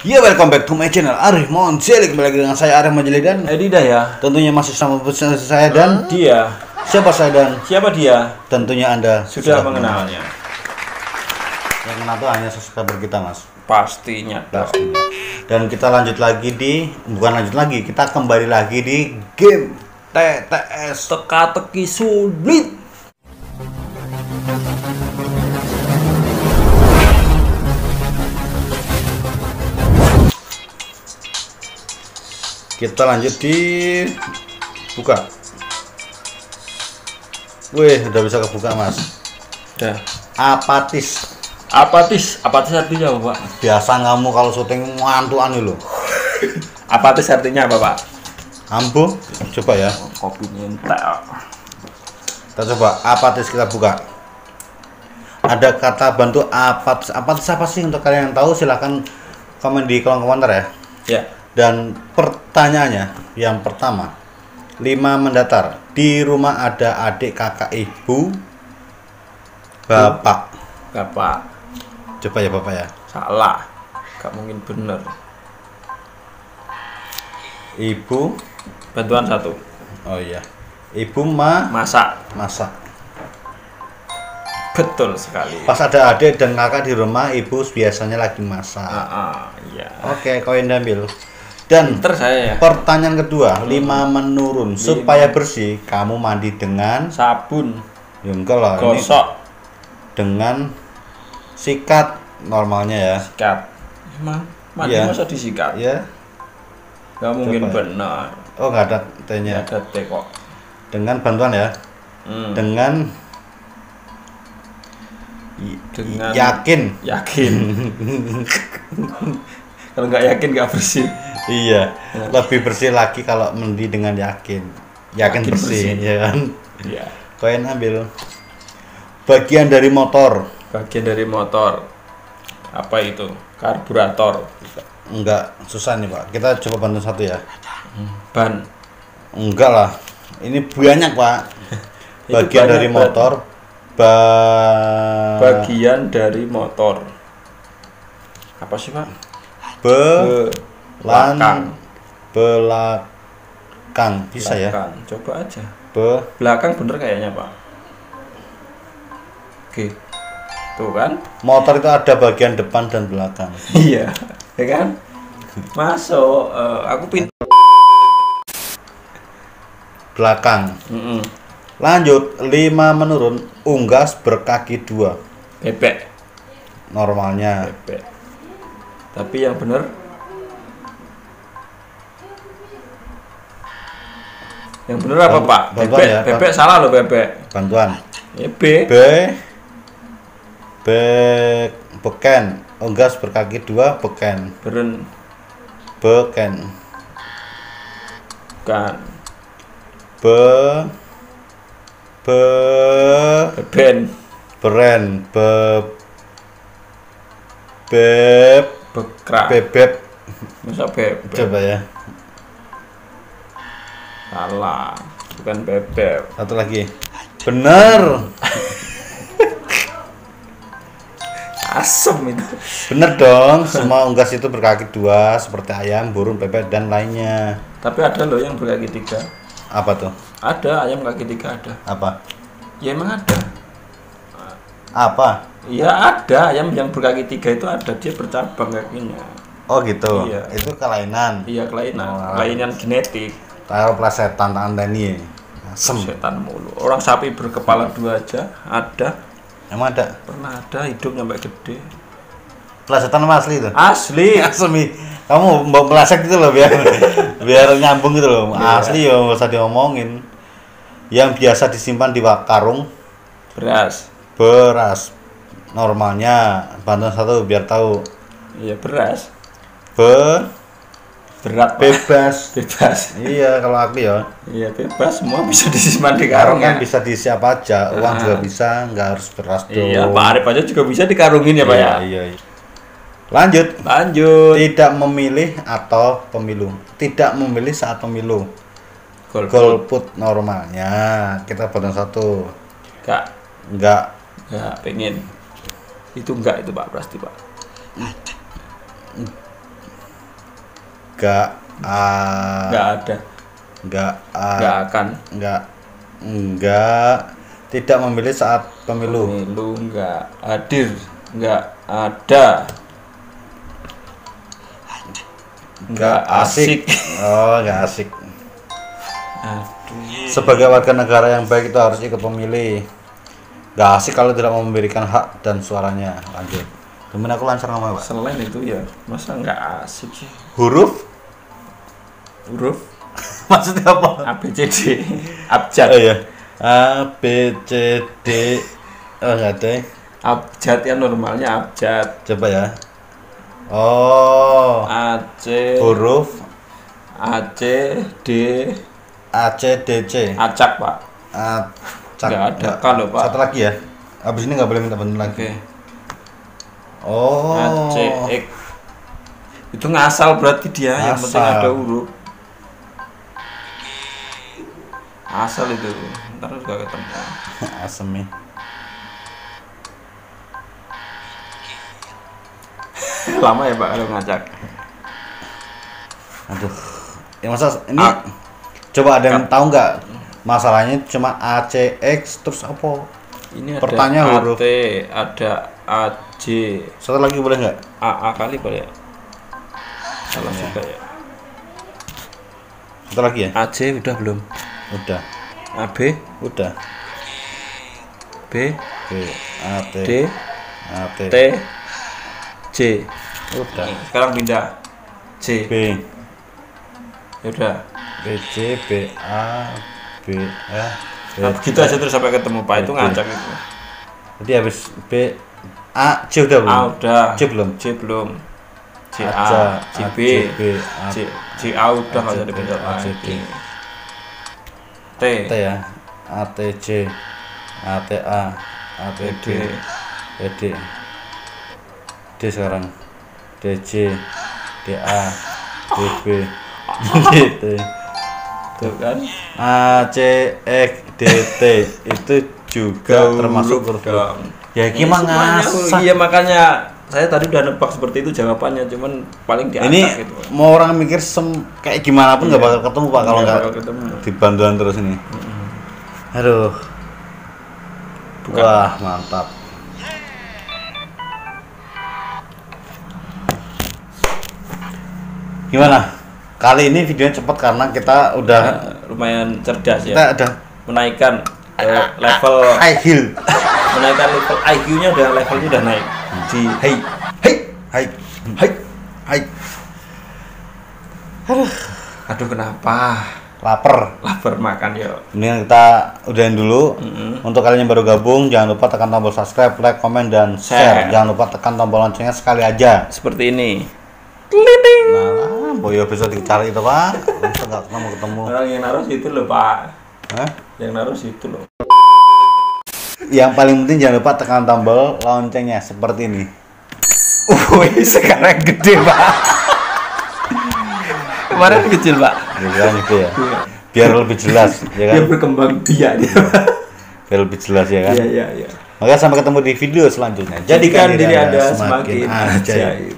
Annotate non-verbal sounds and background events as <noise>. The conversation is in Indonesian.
Ya welcome back to my channel Arif Monjeli Kembali lagi dengan saya Arif Monjeli dan Edida ya. Tentunya masih sama bersama saya dan Dia. Siapa saya dan Siapa dia? Tentunya anda Sudah mengenalnya. Yang kenal tuh hanya subscriber kita mas Pastinya. Pastinya. Dan kita lanjut lagi di Bukan lanjut lagi Kita kembali lagi di game TTS Teka-teki sulit. Kita lanjut di Buka Wih udah bisa kebuka mas Dah. Apatis Apatis. Apatis artinya apa, Pak? Biasa kamu kalau syuting ngantuan loh <laughs> Apatis artinya apa, Pak? Ambo Coba ya Kopi nyentel. Kita coba apatis kita buka. Ada kata bantu apatis. Apatis apa sih untuk kalian yang tahu silahkan komen di kolom komentar ya. Ya. Dan pertanyaannya yang pertama, lima mendatar. Di rumah ada adik, kakak, ibu, bapak. Bapak. Coba ya bapak ya. Salah. Gak mungkin bener. Ibu, Bantuan satu. oh iya. Ibu ma Masak. masak. Betul sekali. Pas ada adik dan kakak di rumah, ibu biasanya lagi masak. Ah, ah, iya. Oke, koin ambil. Dan Pinter saya ya. Pertanyaan kedua, lima menurun supaya bersih. Kamu mandi dengan Sabun. ya enggak lah, ini Gosok. dengan sikat normalnya ya. Sikat. Emang mandi Iya. masa disikat? Ya. Gak mungkin Coba. benar. Oh, enggak ada Ya T-nya. ada T kok. Dengan bantuan ya. Hmm. Dengan Dengan- yakin. Yakin. <laughs> Kalau nggak yakin nggak bersih. Iya. Lebih bersih lagi kalau mandi dengan yakin. Yakin, Yakin bersih, bersih. ya kan? Iya. Koin ambil. Bagian dari motor. Bagian dari motor. Apa itu? Karburator. Enggak, susah nih, Pak. Kita coba bantu satu ya. Ban. Enggak lah. Ini banyak, Pak. <laughs> Bagian banyak, dari motor. Ba Bagian dari motor. Apa sih pak? be lan Belakang. belakang. Bisa ya? Belakang. Coba aja. Be Belakang bener kayaknya pak. Oke. Tuh kan? motor itu ada bagian depan dan belakang. <laughs> Iya. Ya kan? Masuk. eh, aku pin. Belakang. Mm-mm. Lanjut, 5 menurun, unggas berkaki dua. Bebek. Normalnya. bebek tapi yang bener yang bener apa pak? bantuan bebek ya, Pak. bebek salah loh bebek. Bantuan. ya B. B. Be beken. Unggas berkaki dua, beken. beren. Beken. kan Be be beben. beren. Be beb bekrak. bebek masa bebek? Coba ya salah. Bukan bebek. Satu lagi. Bener. Asem itu. Bener dong. Semua unggas itu berkaki dua seperti ayam burung bebek dan lainnya. Tapi ada loh yang berkaki tiga. Apa tuh? Ada ayam kaki tiga ada. Apa? Ya emang ada. Apa? Iya ada. Ayam yang berkaki tiga itu ada. Dia bercabang kakinya. Oh gitu. Iya. itu kelainan. Iya kelainan, Oh, kelainan genetik. Taruh plesetan tangan tani asem Setan mulu. Orang sapi berkepala dua aja ada, emang ada pernah ada hidup sampai gede. plesetan asli itu Asli. <laughs> asli kamu mau melesek gitu loh biar <laughs> biar nyambung gitu loh Iya. asli ya nggak usah diomongin yang biasa disimpan di karung Beras. beras normalnya bantuan satu biar tahu Iya beras. be Berat. Bebas <laughs> Bebas. iya kalau aku ya Iya bebas. Semua bisa disimpan di karung kan ya. bisa diisi apa aja uang Ah. juga bisa nggak harus beras dong Iya, Pak Arif aja juga bisa dikarungin ya Pak iya, ya. iya, iya. lanjut Lanjut. tidak memilih atau pemilu tidak memilih saat pemilu Golput. golput normalnya kita bantuan satu Kak, enggak nggak pengen. Itu enggak itu Pak pasti Pak. Enggak ah, nggak ada enggak ah, nggak akan enggak enggak tidak memilih saat pemilu. pemilu nggak hadir nggak ada nggak asik Oh, enggak asik. aduh Sebagai warga negara yang baik itu harus ikut memilih. Enggak asik kalau tidak memberikan hak dan suaranya. Lanjut. Temen aku lancar ngomong, Pak. selain itu ya masa nggak asik sih Huruf? Huruf <laughs> Maksudnya apa? A B C D abjad Oh iya. A B C D Oh enggak ada. abjad ya normalnya abjad Coba ya. Oh. A C Huruf A C D A C D C. acak pak A Nggak ada kalau, Pak. Satu lagi ya. Habis ini nggak boleh minta bantuan lagi. oke Oh. A C X itu ngasal berarti dia yang penting Ngasal. ada huruf asal itu ntar juga ketemu <laughs> Asem nih. <laughs> lama ya pak kalau ngacak Aduh. Ya masa ini A. coba ada yang tahu nggak masalahnya cuma A C X terus apa? ini ada Pertanyaan A huruf. T ada A J Satu lagi boleh nggak? A A kali boleh ya salah juga ya Satu lagi ya? A J udah belum Udah. A B. Udah. B. B A T. D. A T. T. J. Udah. sekarang pindah. C B. Ya udah. B C B A B A B Nah, gitu aja terus sampai ketemu pak. Itu B. ngacak itu. Jadi habis B A C udah belum? A udah. C belum? C belum. C A C B. C, B, A, C C A udah nggak C, usah dipencet A, C, lagi. T. T ya. A T C A T A. A T D. D. E D. D sekarang. D C D A. D B. <laughs> D T. Tuh kan? A C X D T. Itu juga termasuk huruf ya gimana ngasah iya makanya saya tadi udah nebak seperti itu jawabannya cuman paling diangkat ini gitu. mau orang mikir sem kayak gimana pun nggak Iya. bakal ketemu pak kalau Nggak dibantuan terus ini. Aduh. Bukan. wah mantap. Gimana? Kali ini videonya cepet karena kita udah lumayan cerdas ya. Kita udah menaikkan eh, level high heel. Menaikkan level IQ-nya udah levelnya udah naik di hey hey high high high aduh kenapa lapar lapar makan ya Mendingan kita udahin dulu. Untuk kalian yang baru gabung, jangan lupa tekan tombol subscribe, like, komen, dan share. Share. Jangan lupa tekan tombol loncengnya sekali aja. seperti ini Nah, boyo bisa dicari itu pak. Bisa nggak ketemu ketemu. orang yang naruh situ loh pak Hah? yang naruh situ loh Yang paling penting jangan lupa tekan tombol loncengnya seperti ini. Wih sekarang gede pak kemarin kecil pak Ya gitu ya. Biar lebih jelas, ya dia kan? berkembang biak dia Biar lebih jelas ya kan. iya iya iya Maka sampai ketemu di video selanjutnya. jadikan diri anda semakin ajaib